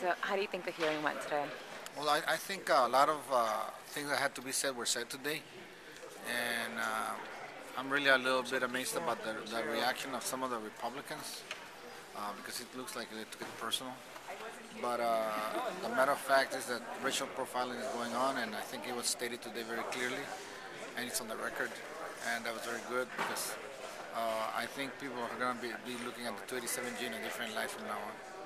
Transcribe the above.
So, how do you think the hearing went today? Well, I, I think a lot of uh, things that had to be said were said today, and uh, I'm really a little bit amazed about the, the reaction of some of the Republicans uh, because it looks like they took it personal. But uh, the matter of fact is that racial profiling is going on, and I think it was stated today very clearly, and it's on the record, and that was very good because uh, I think people are going to be, be looking at the 287G in a different light from now on.